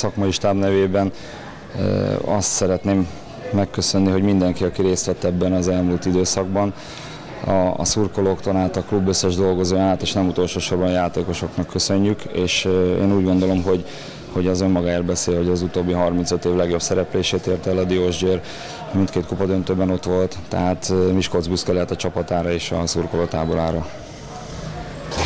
szakmai stáb nevében azt szeretném megköszönni, hogy mindenki, aki részt vett ebben az elmúlt időszakban, a, a szurkolóktól át, a klub összes dolgozóján át, és nem utolsó sorban a játékosoknak köszönjük, és én úgy gondolom, hogy hogy az önmagáért beszél, hogy az utóbbi 35 év legjobb szereplését érte el a Diós Győr, mindkét kupa döntőben ott volt, tehát Miskolc büszke lehet a csapatára és a szurkolótáborára.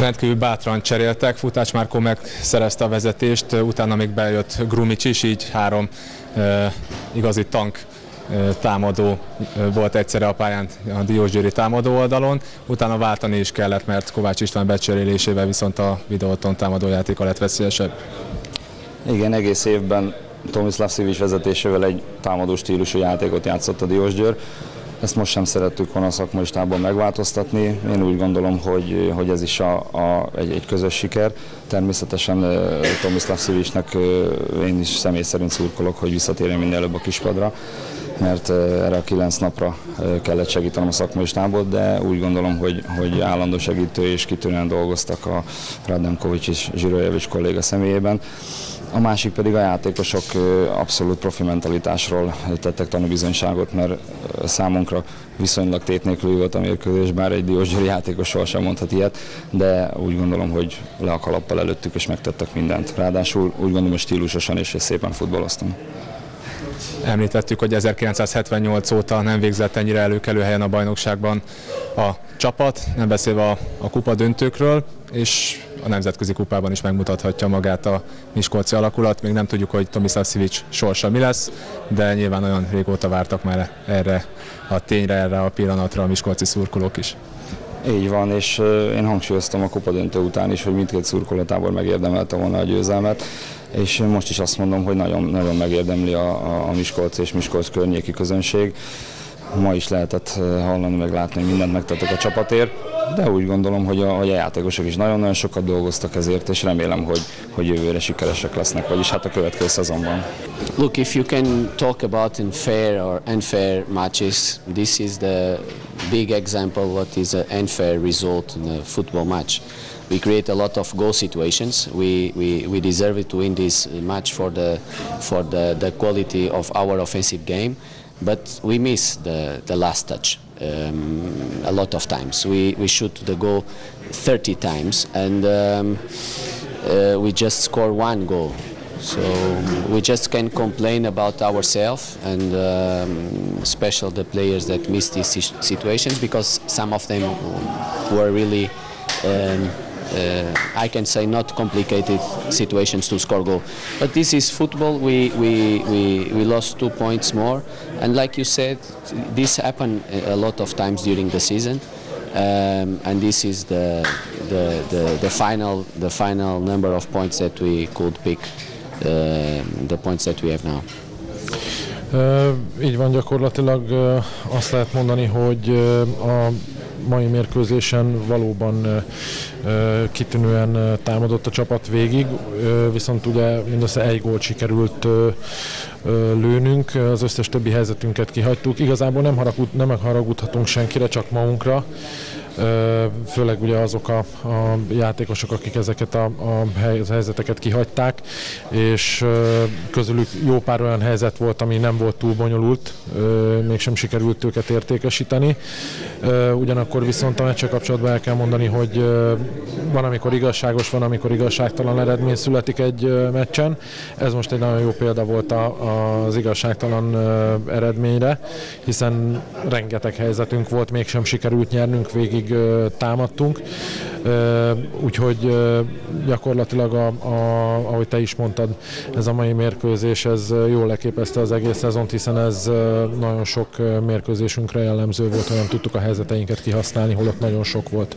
Rendkívül bátran cseréltek, Futás Márkó megszerezte a vezetést, utána még bejött Grumics is, így három e, igazi tank támadó volt egyszerre a pályán a Diósgyőri támadó oldalon, utána váltani is kellett, mert Kovács István becserélésével viszont a videóton támadójátéka lett veszélyesebb. Igen, egész évben Tomislav Szivics vezetésével egy támadó stílusú játékot játszott a Diósgyőr. Ezt most sem szerettük volna a szakmai stábban megváltoztatni. Én úgy gondolom, hogy, hogy ez is a, a, egy, egy közös siker. Természetesen Tomislav Szivicsnek én is személy szerint szurkolok, hogy visszatérjen minél előbb a kispadra mert erre a kilenc napra kellett segítenem a szakmai stábot, de úgy gondolom, hogy, hogy állandó segítő és kitűnően dolgoztak a Rademkovics és Zsirojevics kolléga személyében. A másik pedig a játékosok abszolút profi mentalitásról tettek tanúbizonyságot, mert számunkra viszonylag tét nélkül volt a mérkőzés, bár egy Diósgyőri játékos sohasem mondhat ilyet, de úgy gondolom, hogy le a kalappal előttük és megtettek mindent. Ráadásul úgy gondolom, hogy stílusosan és szépen futballoztunk. Említettük, hogy 1978 óta nem végzett ennyire előkelő helyen a bajnokságban a csapat, nem beszélve a, a kupa döntőkről, és a nemzetközi kupában is megmutathatja magát a Miskolci alakulat. Még nem tudjuk, hogy Tomislav Szivics sorsa mi lesz, de nyilván olyan régóta vártak már erre a tényre, erre a pillanatra a Miskolci szurkolók is. Így van, és én hangsúlyoztam a kupa döntő után is, hogy mindkét szurkolótábor megérdemelte volna a győzelmet, és most is azt mondom, hogy nagyon, nagyon megérdemli a, a, Miskolc és Miskolc környéki közönség. Ma is lehetett hallani, meg látni, hogy mindent megtettek a csapatért, de úgy gondolom, hogy a, hogy a játékosok is nagyon-nagyon sokat dolgoztak ezért, és remélem, hogy, hogy jövőre sikeresek lesznek, vagyis hát a következő szezonban. Look, if you can talk about in fair or unfair matches, this is the big example what is an unfair result in a football match. we create a lot of goal situations. We, we, we deserve it to win this match for the for the, the quality of our offensive game, but we miss the, the last touch um, a lot of times. We, we shoot the goal 30 times and um, uh, we just score one goal. So we just can complain about ourselves and um, the players that miss these situations because some of them were really um, I can say not complicated situations to score goal. But this is football. We, we, we, we lost two points more. And like you said, this happened a lot of times during the season. Um, and this is the, the, the, the, final, the final number of points that we could pick, uh, the points that we have now. Így van, gyakorlatilag azt lehet mondani, hogy a mai mérkőzésen valóban kitűnően támadott a csapat végig, viszont ugye mindössze egy gólt sikerült lőnünk, az összes többi helyzetünket kihagytuk. Igazából nem, haragud, nem haragudhatunk senkire, csak magunkra főleg ugye azok a, a játékosok, akik ezeket a, a helyzeteket kihagyták, és közülük jó pár olyan helyzet volt, ami nem volt túl bonyolult, mégsem sikerült őket értékesíteni. Ugyanakkor viszont a meccsel kapcsolatban el kell mondani, hogy van, amikor igazságos, van, amikor igazságtalan eredmény születik egy meccsen. Ez most egy nagyon jó példa volt a, az igazságtalan eredményre, hiszen rengeteg helyzetünk volt, mégsem sikerült nyernünk végig végig támadtunk, úgyhogy gyakorlatilag, a, a, ahogy te is mondtad, ez a mai mérkőzés, ez jól leképezte az egész szezont, hiszen ez nagyon sok mérkőzésünkre jellemző volt, hogy nem tudtuk a helyzeteinket kihasználni, holott nagyon sok volt.